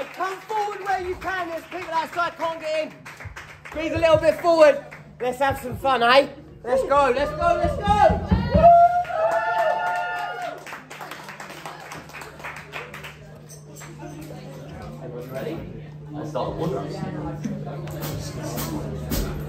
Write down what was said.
Hey, come forward where you can. There's people outside can't get in. Squeeze a little bit forward. Let's have some fun, eh? Let's go, let's go, let's go. Everyone ready? Let's start the one